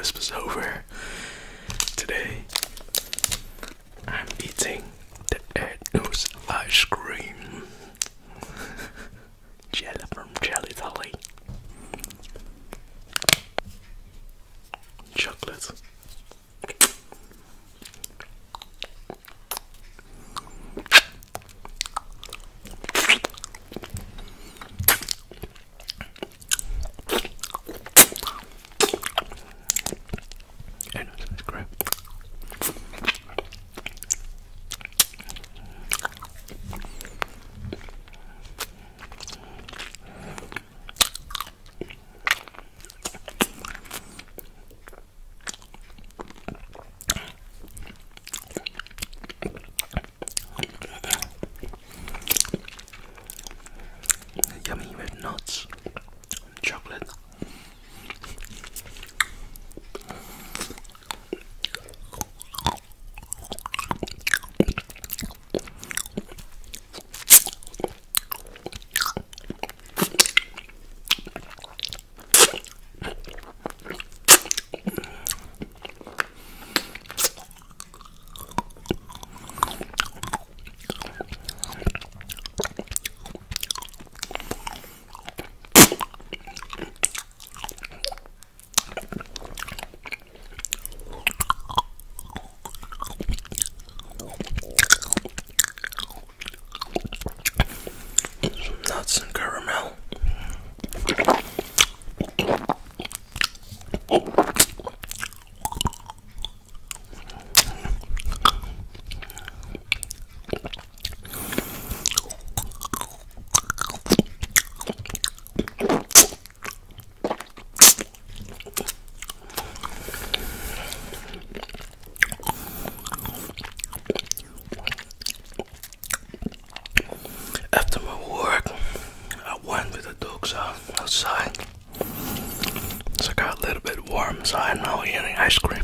Whispers over. Today, I'm eating the Ed ice cream. After my work, I went with the dogs uh, out I'm now eating ice cream.